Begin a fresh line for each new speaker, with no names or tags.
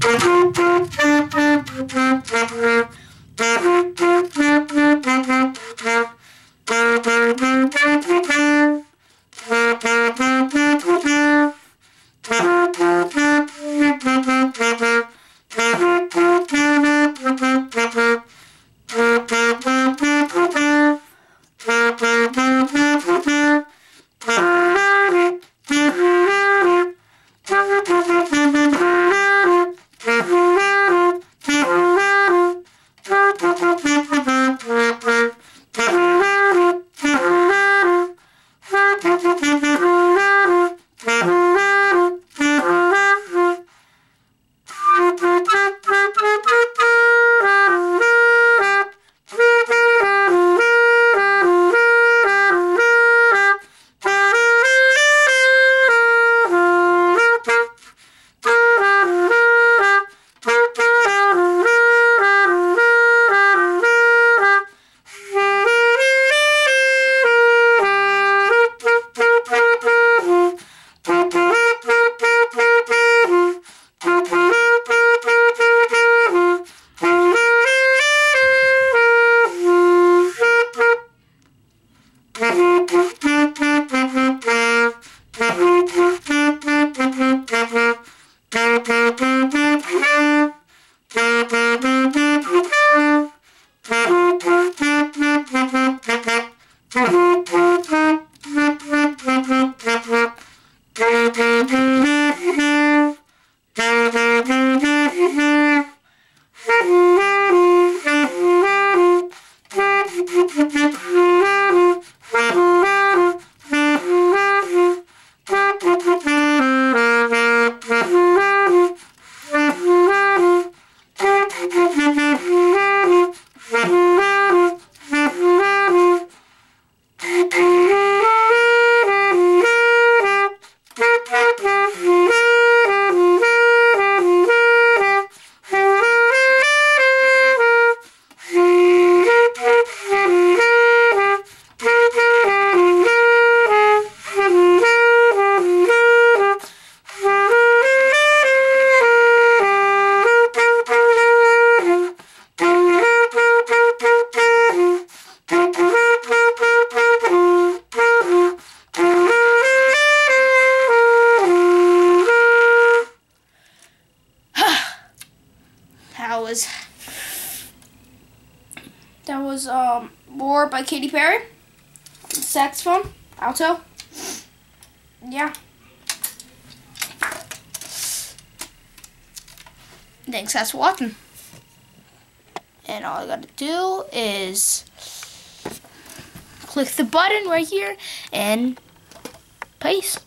Thank you. That that was um Roar by Katy Perry. Saxophone, alto. Yeah. Thanks guys for watching. And all I gotta do is click the button right here and peace.